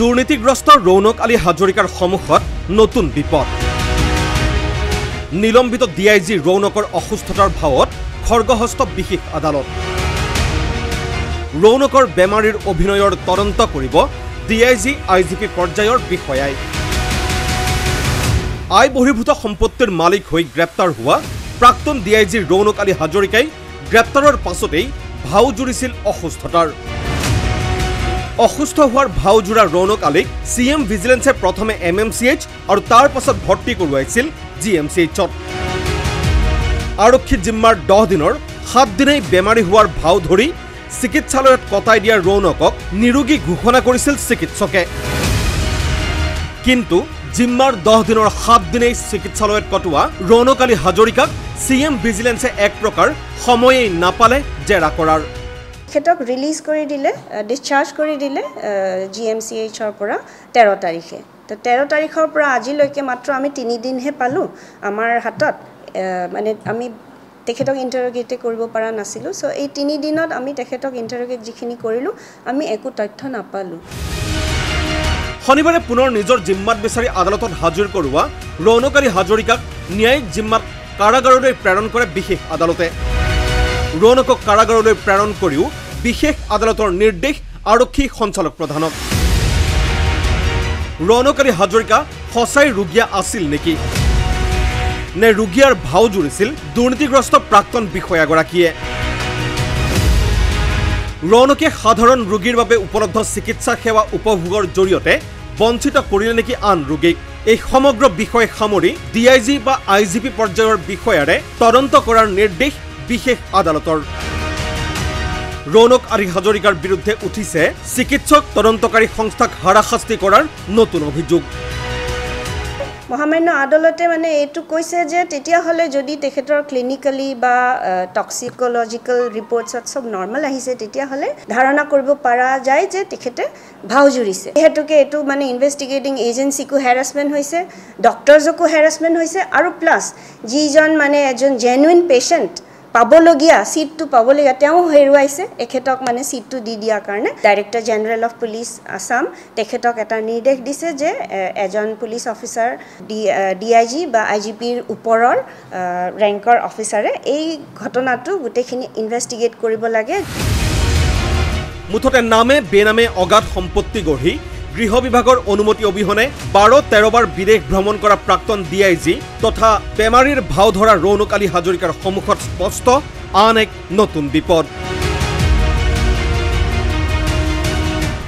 দুৰ্নীতিগ্ৰস্ত ৰৌনক আলী হাজৰিকাৰ সন্মুখত নতুন বিপদ। নিলম্বিত ডি আই জি ৰৌনকৰ অসুস্থতাৰ ভাৱত খৰ্গহস্ত বিশেষ আদালত। ৰৌনকৰ বেমাৰীৰ অভিনয়ৰ তদন্ত কৰিব D I G I G P পৰ্যায়ৰ বিষয়াই। আয় বহিৰ্ভূত সম্পত্তিৰ মালিক হৈ গ্ৰেপ্তাৰ হোৱা প্ৰাক্তন D I G Raunak Ali হাজৰিকাই গ্ৰেপ্তাৰৰ পাছতেই ভাও জুৰিছিল অসুস্থতাৰ। অসুস্থ হোৱাৰ ভাওজোৰা ৰৌনক আলীক চি এম ভিজিলেন্সে প্ৰথমে এম এম চি এইচ আৰু তাৰ পাছত ভৰ্তি কৰোৱাইছিল জি এম চি এইচত। আৰক্ষী জিম্মাৰ দহ দিনৰ সাত দিনেই বেমাৰী হোৱাৰ ভাও ধৰি চিকিৎসালয়ত কটাই দিয়া ৰৌনকক নিৰোগী ঘোষণা কৰিছিল চিকিৎসকে। কিন্তু জিম্মাৰ দহ দিনৰ সাত দিনেই চিকিৎসালয়ত কটোৱা ৰৌনক আলী হাজৰিকাক চি এম ভিজিলেন্সে এক প্ৰকাৰ সময়েই নাপালে জেৰা কৰাৰ। তেখেতক ৰিলিজ কৰি দিলে ডিছচাৰ্জ কৰি দিলে জি এম চি এইচৰ পৰা তেৰ তাৰিখে। তো তেৰ তাৰিখৰ পৰা আজিলৈকে মাত্ৰ আমি তিনিদিনহে পালোঁ আমাৰ হাতত। মানে আমি তেখেতক ইণ্টাৰগেটে কৰিব পৰা নাছিলোঁ। চ' এই তিনিদিনত আমি তেখেতক ইণ্টাৰগেট যিখিনি কৰিলোঁ আমি একো তথ্য নাপালোঁ। শনিবাৰে পুনৰ নিজৰ জিম্মাত বিচাৰি আদালতত হাজিৰ কৰোৱা ৰৌনক আলী হাজৰিকাক ন্যায়িক জিম্মাত কাৰাগাৰলৈ প্ৰেৰণ কৰে বিশেষ আদালতে। ৰৌনকক কাৰাগাৰলৈ প্ৰেৰণ কৰিও বিশেষ আদালতৰ নিৰ্দেশ আৰক্ষী সঞ্চালক প্ৰধানক আলী হাজৰিকা সঁচাই ৰোগীয়া আছিল নেকি? নে ৰোগীয়াৰ ভাও জুৰিছিল দুৰ্নীতিগ্ৰস্ত প্ৰাক্তন বিষয়াগৰাকীয়ে? ৰৌনকে সাধাৰণ ৰোগীৰ বাবে উপলব্ধ চিকিৎসা সেৱা উপভোগৰ জৰিয়তে বঞ্চিত কৰিলে নেকি আন ৰোগীক? এই সমগ্ৰ বিষয় সামৰি ডি আই জি বা আই জি পি পৰ্যায়ৰ বিষয়াৰে তদন্ত কৰাৰ নিৰ্দেশ বিশেষ আদালতৰ। ৰৌনক আলী হাজৰিকাৰ বিৰুদ্ধে উঠিছে চিকিৎসক তদন্তকাৰী সংস্থাক হাৰাশাস্তি কৰাৰ নতুন অভিযোগ। মহামান্য আদালতে মানে এইটো কৈছে যে তেতিয়াহ'লে যদি তেখেতৰ ক্লিনিকেলি বা টক্সিকলজিকেল ৰিপৰ্টছত চব নৰ্মেল আহিছে তেতিয়াহ'লে ধাৰণা কৰিব পৰা যায় যে তেখেতে ভাও জুৰিছে। যিহেতুকে এইটো মানে ইনভেষ্টিগেটিং এজেঞ্চিকো হেৰাছমেণ্ট হৈছে ডক্টৰজকো হেৰাছমেণ্ট হৈছে আৰু প্লাছ যিজন মানে এজন জেনুইন পেচেণ্ট পাবলগীয়া ছিটটো পাবলগীয়া তেওঁ হেৰুৱাইছে। এখেতক মানে ছিটটো দি দিয়াৰ কাৰণে director general of police Assam তেখেতক এটা নিৰ্দেশ দিছে যে এজন police officer D D I G বা আই জি পিৰ ওপৰৰ ৰেংকৰ অফিচাৰে এই ঘটনাটো গোটেইখিনি ইনভেষ্টিগেট কৰিব লাগে। মুঠতে নামে বেনামে অগাধ সম্পত্তি গঢ়ি গৃহ বিভাগৰ অনুমতি অবিহনে বাৰ তেৰবাৰ বিদেশ ভ্ৰমণ কৰা প্ৰাক্তন ডি আই জি তথা বেমাৰীৰ ভাও ধৰা ৰৌনক আলী হাজৰিকাৰ সন্মুখত স্পষ্ট আন এক নতুন বিপদ।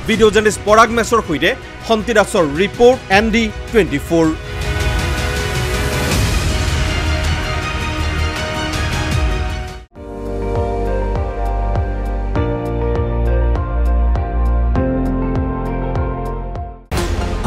ভিডিঅ' জাৰ্নেলিষ্ট পৰাগ মেছৰ সৈতে সন্তি দাসৰ report N D twenty four.